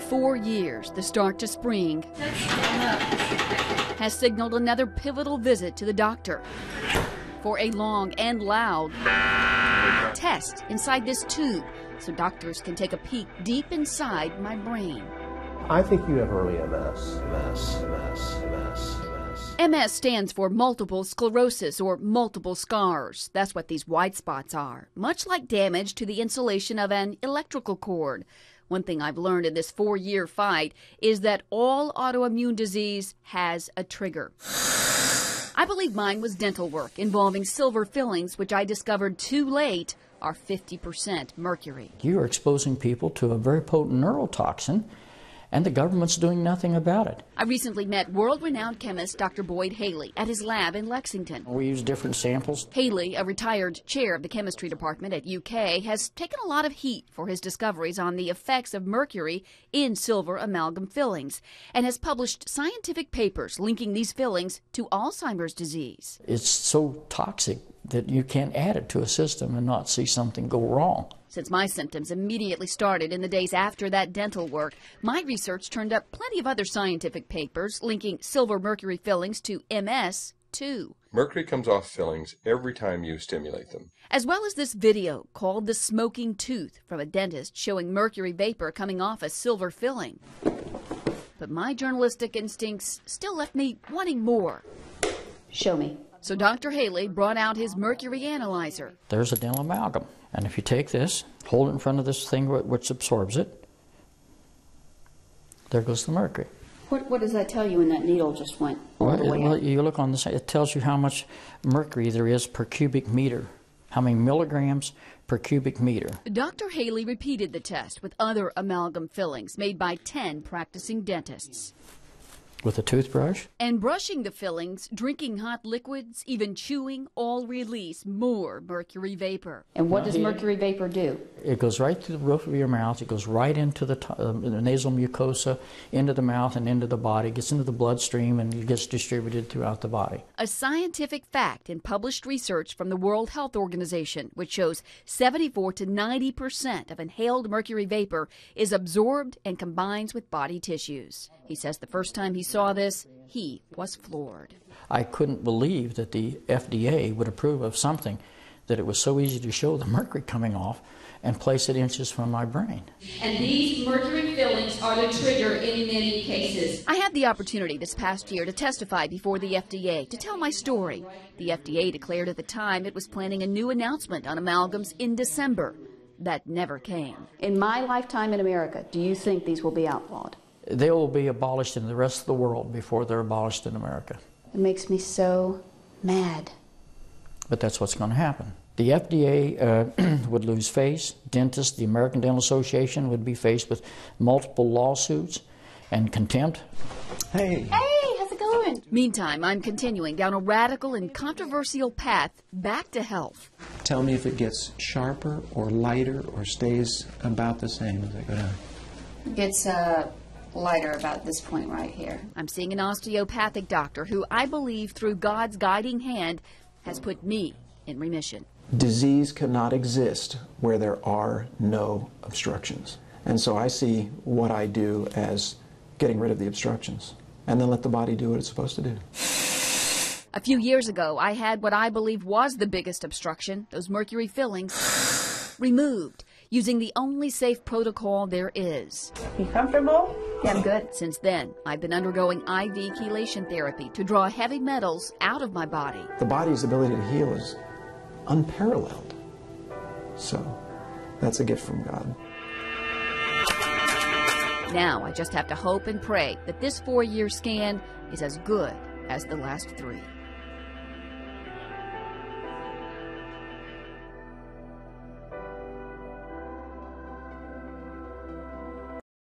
four years, the start to spring, has signaled another pivotal visit to the doctor for a long and loud test inside this tube so doctors can take a peek deep inside my brain. I think you have early MS. MS, MS, MS, MS. MS stands for multiple sclerosis or multiple scars. That's what these white spots are, much like damage to the insulation of an electrical cord. One thing I've learned in this four year fight is that all autoimmune disease has a trigger. I believe mine was dental work involving silver fillings, which I discovered too late are 50% mercury. You are exposing people to a very potent neurotoxin and the government's doing nothing about it. I recently met world renowned chemist Dr. Boyd Haley at his lab in Lexington. We use different samples. Haley, a retired chair of the chemistry department at UK, has taken a lot of heat for his discoveries on the effects of mercury in silver amalgam fillings and has published scientific papers linking these fillings to Alzheimer's disease. It's so toxic that you can't add it to a system and not see something go wrong. Since my symptoms immediately started in the days after that dental work, my research turned up plenty of other scientific papers linking silver mercury fillings to MS, too. Mercury comes off fillings every time you stimulate them. As well as this video called The Smoking Tooth from a dentist showing mercury vapor coming off a silver filling. But my journalistic instincts still left me wanting more. Show me. So Dr. Haley brought out his mercury analyzer. There's a dental amalgam. And if you take this, hold it in front of this thing which absorbs it, there goes the mercury. What, what does that tell you when that needle just went all well, the way well, you look on the side, it tells you how much mercury there is per cubic meter, how many milligrams per cubic meter. Dr. Haley repeated the test with other amalgam fillings made by 10 practicing dentists. With a toothbrush? And brushing the fillings, drinking hot liquids, even chewing, all release more mercury vapor. And what does mercury vapor do? It goes right through the roof of your mouth. It goes right into the, uh, the nasal mucosa, into the mouth, and into the body. It gets into the bloodstream and it gets distributed throughout the body. A scientific fact in published research from the World Health Organization, which shows 74 to 90 percent of inhaled mercury vapor is absorbed and combines with body tissues. He says the first time he saw this, he was floored. I couldn't believe that the FDA would approve of something that it was so easy to show the mercury coming off and place it inches from my brain. And these mercury fillings are the trigger in many cases. I had the opportunity this past year to testify before the FDA to tell my story. The FDA declared at the time it was planning a new announcement on amalgams in December. That never came. In my lifetime in America, do you think these will be outlawed? They will be abolished in the rest of the world before they're abolished in America. It makes me so mad. But that's what's going to happen. The FDA uh, would lose face. Dentists, the American Dental Association would be faced with multiple lawsuits and contempt. Hey. Hey, how's it going? Meantime, I'm continuing down a radical and controversial path back to health. Tell me if it gets sharper or lighter or stays about the same as I go down. Gets uh, lighter about this point right here. I'm seeing an osteopathic doctor who I believe, through God's guiding hand, has put me in remission. Disease cannot exist where there are no obstructions. And so I see what I do as getting rid of the obstructions and then let the body do what it's supposed to do. A few years ago, I had what I believe was the biggest obstruction, those mercury fillings, removed using the only safe protocol there is. You comfortable? Yeah, I'm good. Since then, I've been undergoing IV chelation therapy to draw heavy metals out of my body. The body's ability to heal is unparalleled. So that's a gift from God. Now I just have to hope and pray that this four year scan is as good as the last three.